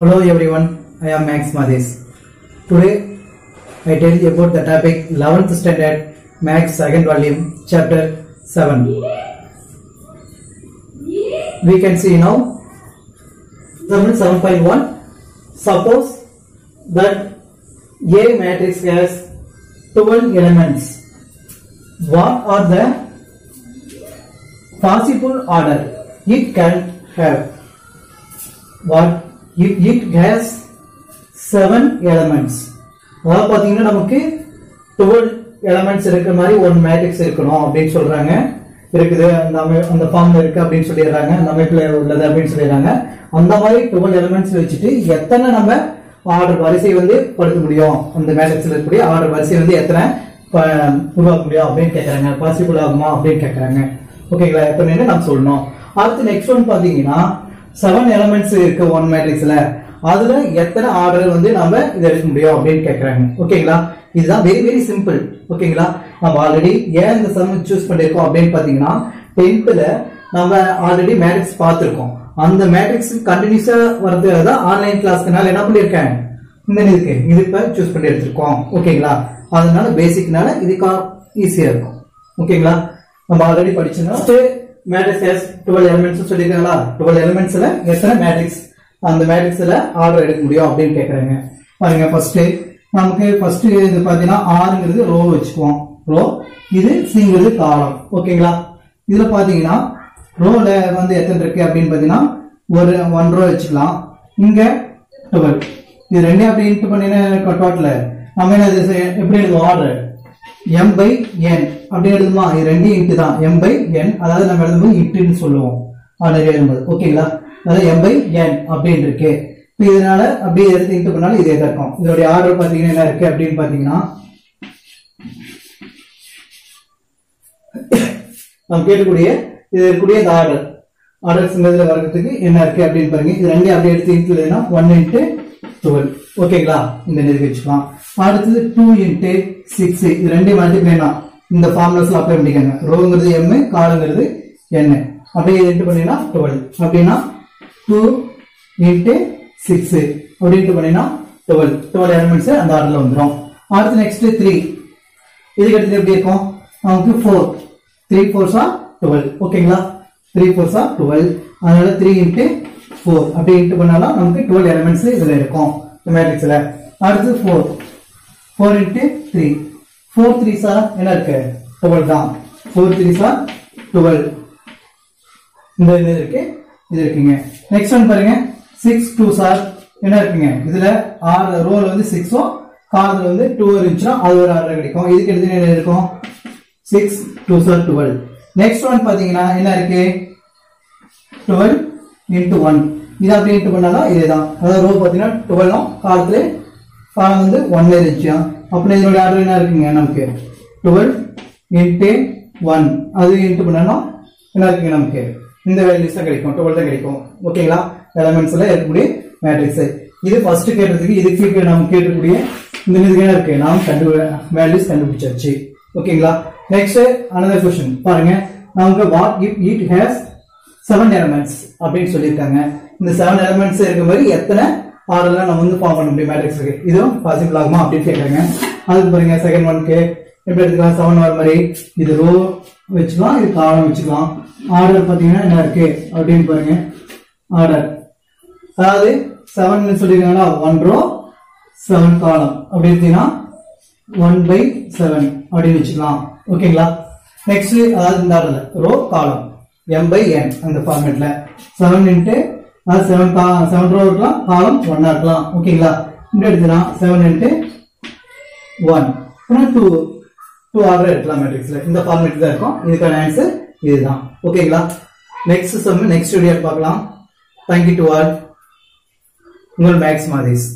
Hello everyone, I am Max Madis. Today I tell you about the topic 11th standard Max second volume chapter 7. We can see now example 7.1 suppose that A matrix has 12 elements. What are the possible order it can have? what it, it has seven elements அதாவது பாத்தீங்கன்னா நமக்கு twelve elements இருக்கிற மாதிரி ஒரு matrix இருக்கணும் அப்படின்னு சொல்றாங்க. இருக்குது. அந்த அமை அந்த ஃபார்ம்ல இருக்கு அப்படின்னு சொல்லிடுறாங்க. அந்த அமைப்புல உள்ளது அப்படின்னு சொல்லிடுறாங்க. அந்த மாதிரி 12 எலிமெண்ட்ஸ் வச்சுட்டு எத்தனை நம்ம ஆர்டர் வரிசை வந்து படுத்த முடியும்? அந்த மேட்ரிக்ஸ்ல இருக்கக்கூடிய ஆர்டர் வரிசை வந்து எத்தனை உருவாக்க முடியும் அப்படின்னு கேட்கறாங்க பாசிபிள் ஆகுமா அப்படின்னு கேட்கறாங்க ஓகேங்களா எத்தனைன்னு நம்ம சொல்லணும் அடுத்து நெக்ஸ்ட் ஒன் பாத்தீங்கன்னா செவன் எலமெண்ட்ஸ் இருக்கு ஒன் மேட்ரிக்ஸ்ல அதுல எத்தனை ஆர்டர் வந்து நம்ம இதை எடுக்க முடியும் அப்படின்னு கேக்குறாங்க. ஓகேங்களா இதுதான் வெரி வெரி சிம்பிள் ஓகேங்களா நம்ம ஆல்ரெடி ஏன் இந்த சம் சூஸ் பண்ணிருக்கோம் அப்படின்னு பாத்தீங்கன்னா டென்த்ல நம்ம ஆல்ரெடி மேட்ரிக்ஸ் பார்த்திருக்கோம். அந்த மேட்ரிக்ஸ் கண்டினியூஸா வரது தான் ஆன்லைன் கிளாஸ்க்குனால என்ன பண்ணியிருக்கேன் இந்த இருக்கு இது இப்ப சூஸ் பண்ணி எடுத்திருக்கோம். ஓகேங்களா அதனால பேசிக்னால இது ஈஸியா இருக்கும். ஓகேங்களா நம்ம ஆல்ரெடி படிச்சிருந்தோம் மேட்ரிக்ஸ் எஸ் டுவெல் எலிமெண்ட்ஸ் சொல்லிருக்காங்களா டுவெல் எலிமெண்ட்ஸ்ல எத்தனை மேட்ரிக்ஸ் அந்த மேட்ரிக்ஸ்ல ஆர்டர் எடுக்க முடியும் அப்படின்னு கேக்குறாங்க. பாருங்க ஃபர்ஸ்ட் நமக்கு ஃபர்ஸ்ட் இது பாத்தீங்கன்னா ஆறுங்கிறது ரோ வச்சுக்குவோம். ரோ இது சிங்கிறது காலம் ஓகேங்களா? இதுல பாத்தீங்கன்னா ரோல வந்து எத்தனை இருக்கு அப்படின்னு பாத்தீங்கன்னா ஒரு ஒன் ரோ வச்சுக்கலாம். இங்க டுவெல் இது ரெண்டே அப்படி இன்ட்டு பண்ணினா டோட்டல் நம்ம என்ன எப்படி எழுதுவோம்? ஆர்டர் எம் பை என் அப்படி எழுதுமா? இது ரெண்டு இன்ட்டு தான். எம் பை என் அதாவது நம்ம எழுதும்போது இன்ட்டுன்னு சொல்லுவோம். ஆர்டர் எழுதும்போது ஓகேங்களா அதாவது எம் பை என் அப்படின்னு இருக்கு. இப்ப இதனால அப்படியே எடுத்து இன்ட்டு பண்ணாலும் இதே தான் இருக்கும். இதோடைய ஆர்டர் பார்த்தீங்கன்னா என்ன இருக்கு அப்படின்னு பார்த்தீங்கன்னா நம்ம கேட்கக்கூடிய இது இருக்கக்கூடிய இந்த ஆர்டர் ஆர்டர் சின்னதுல வர்றதுக்கு என்ன இருக்கு அப்படின்னு பாருங்க. இது ரெண்டையும் அப்படியே எடுத்து இன்ட்டு ஒன் இன்ட்டு டுவெல் ஓகேங்களா? இந்த நிரூபிச்சுக்கலாம் அடுத்தது டூ இன்ட்டு சிக்ஸ் இது ரெண்டையும் மல்டிப்ளைனா இந்த ஃபார்முலாஸ்ல அப்ளை பண்ணிக்கோங்க. ரோங்கிறது எம் காலுங்கிறது என் அப்படியே ரெண்டு பண்ணீங்கன்னா டுவெல் அப்படின்னா டூ இன்ட்டு சிக்ஸ் அப்படின்ட்டு பண்ணீங்கன்னா டுவெல் டுவெல் எலிமெண்ட்ஸ் அந்த ஆர்டர்ல வந்துடும் அடுத்து நெக்ஸ்ட் த்ரீ இதுக்கு அடுத்து எப்படி இருக்கும்? நமக்கு four three fours are twelve ஓகேங்களா? த்ரீ ஃபோர்ஸா டுவெல் அதனால த்ரீ இன்ட்டு ஃபோர் அப்படி இன்ட்டு பண்ணாலும் நமக்கு டுவெல் எலிமெண்ட்ஸ் இதுல இருக்கும். இந்த மேட்ரிக்ஸ்ல அடுத்து four four into three four three are என்ன இருக்கு? டுவெல் தான். ஃபோர் த்ரீ சார் டுவெல் இந்த இது இருக்கு. இது இருக்குங்க. நெக்ஸ்ட் ஒன் பாருங்க. சிக்ஸ் டூ சார் என்ன இருக்குங்க? இதுல ஆறு ரோல வந்து சிக்ஸும் கார்ல வந்து டூ இருந்துச்சுன்னா அது ஒரு ஆர்டர் கிடைக்கும். இதுக்கு எடுத்து என்ன இருக்கும்? Six two are twelve next one பாத்தீங்கன்னா என்ன இருக்கு? Twelve into one. இதை அப்படி இன்ட்டு பண்ணாலும் இதே தான் அதாவது ரோ பார்த்தீங்கன்னா டுவெல்லும் காலத்துல காலம் வந்து ஒன்ல இருந்துச்சு அப்புறம் இதனுடைய ஆர்டர் என்ன இருக்குங்க? நமக்கு டுவெல் இன்ட்டு ஒன் அது இன்ட்டு பண்ணாலும் என்ன இருக்குங்க நமக்கு? இந்த வேல்யூஸ் தான் கிடைக்கும். டுவெல் தான் கிடைக்கும். ஓகேங்களா எலமெண்ட்ஸ்ல இருக்கக்கூடிய மேட்ரிக்ஸ் இது ஃபர்ஸ்ட் கேட்டதுக்கு இதுக்கு நம்ம கேட்கக்கூடிய இந்த இதுக்கு என்ன இருக்கு? நாம் கண்டு வேல்யூஸ் கண்டுபிடிச்சாச்சு. ஓகேங்களா நெக்ஸ்ட் அனதர் கொஸ்டின் பாருங்க. நமக்கு what it it has seven elements அப்படின்னு சொல்லியிருக்காங்க. இந்த செவன் எலமெண்ட்ஸ் இருக்க மாதிரி எத்தனை ஆர்டர்லாம் நம்ம வந்து ஃபார்ம் பண்ண முடியும்? மேட்ரிக்ஸ் இருக்கு. இதுவும் பாசிபிள் ஆகுமா அப்படின்னு கேட்குறாங்க. அதுக்கு பாருங்க செகண்ட் ஒன்க்கு எப்படி எடுத்துக்கலாம்? செவன் வர மாதிரி இது ரோ வச்சுக்கலாம் இது காலம் வச்சுக்கலாம். ஆர்டர் பார்த்தீங்கன்னா என்ன இருக்கு? அப்படின்னு பாருங்க. ஆர்டர் அதாவது செவன் சொல்லியிருக்காங்கன்னா ஒன் ரோ செவன் காலம் அப்படி எடுத்தீங்கன்னா ஒன் பை செவன் அப்படின்னு வச்சுக்கலாம். ஓகேங்களா நெக்ஸ்ட் அதாவது இந்த ஆர்டர்ல ரோ காலம் எம் பை என் அந்த ஃபார்மேட்டில் செவன் இன்ட்டு அதாவது செவன் கா செவன் ரோ இருக்கலாம் காலம் ஒன்னா இருக்கலாம். ஓகேங்களா இப்படி எடுத்துனா செவன் இன்ட்டு ஒன் அப்புறம் டூ டூ ஆர்டர் எடுக்கலாம் மேட்ரிக்ஸ்ல இந்த ஃபார்மேட் தான் இருக்கும். இதுக்கான ஆன்சர் இதுதான். ஓகேங்களா நெக்ஸ்ட் சம் நெக்ஸ்ட் வீடியோ பார்க்கலாம். தேங்க்யூ டு ஆல் உங்கள் மேக்ஸ் மாதேஷ்